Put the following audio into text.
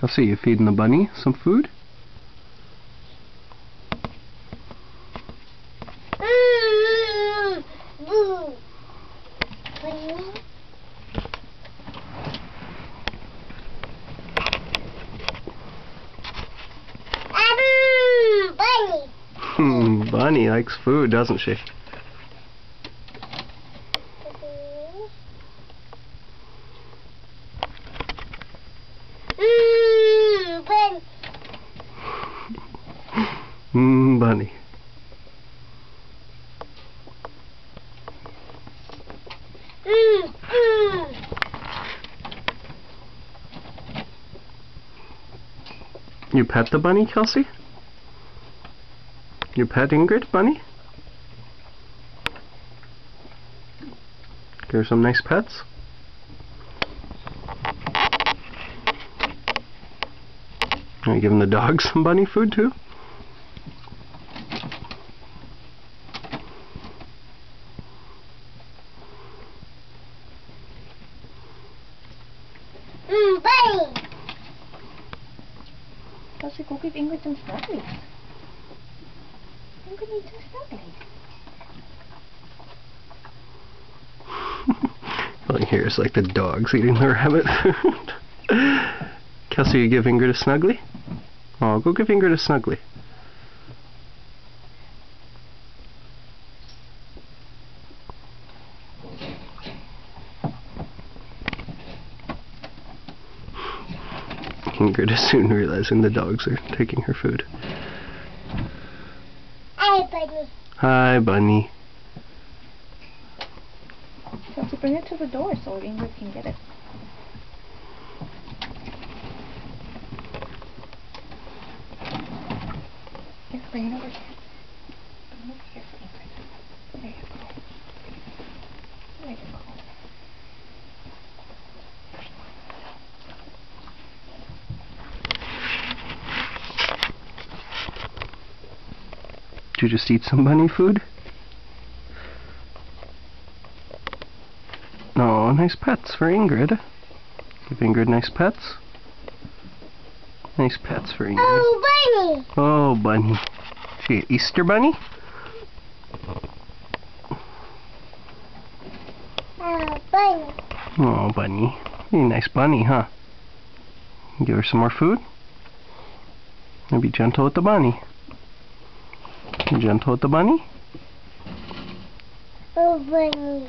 Kelsey, you feeding the bunny some food? Boo. Bunny. Bunny. Hmm, bunny likes food, doesn't she? Mm, bunny. Hmm, bunny. You pet the bunny, Kelsey? You pet Ingrid, bunny? Give her some nice pets? Are you giving the dog some bunny food too? Mm, bunny. Kelsey, go give Ingrid some snuggies. Ingrid needs some snuggies. All you hear is like the dogs eating the rabbit food. Kelsey, you give Ingrid a snuggly? Oh, go give Ingrid a snuggly. Ingrid is soon realizing the dogs are taking her food. Hi, bunny. Hi, bunny. Kelsey, bring it to the door so Ingrid can get it. Here, bring it over here. Bring it over here for Ingrid. There you go. There you go. You just eat some bunny food? Oh, nice pets for Ingrid. Give Ingrid nice pets. Nice pets for Ingrid. Oh, bunny. Oh, bunny. She Easter bunny? Oh, bunny. Oh, bunny. You're a nice bunny, huh? Give her some more food? And be gentle with the bunny. Be gentle with the bunny? Oh, bunny.